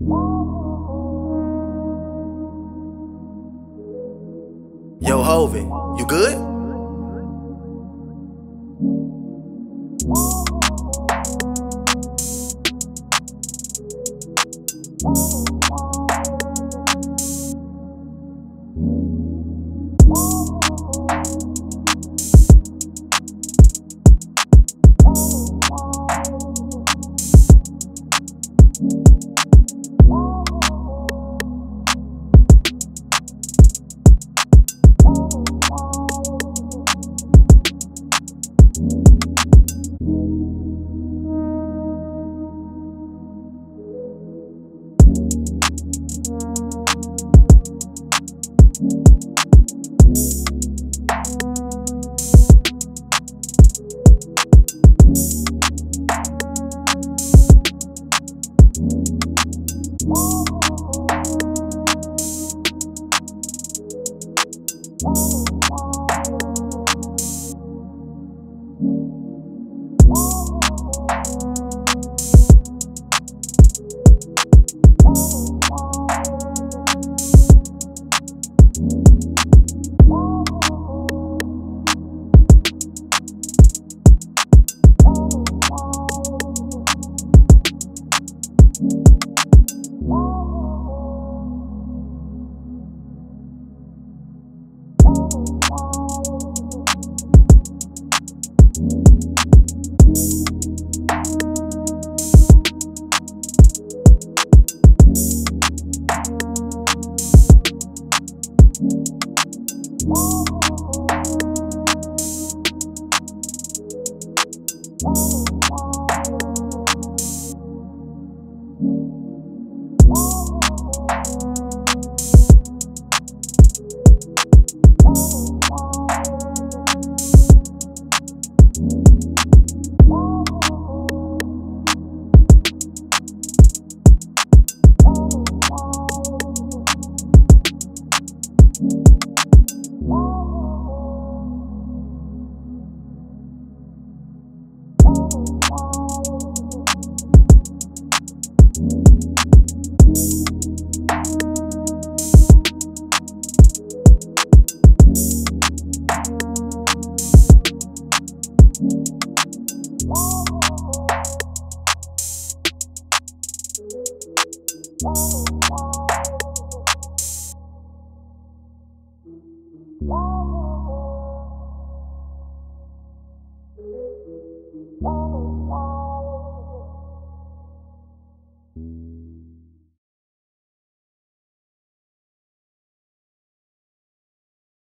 Yo, Hovey, you good? Woo! Oh. Bye.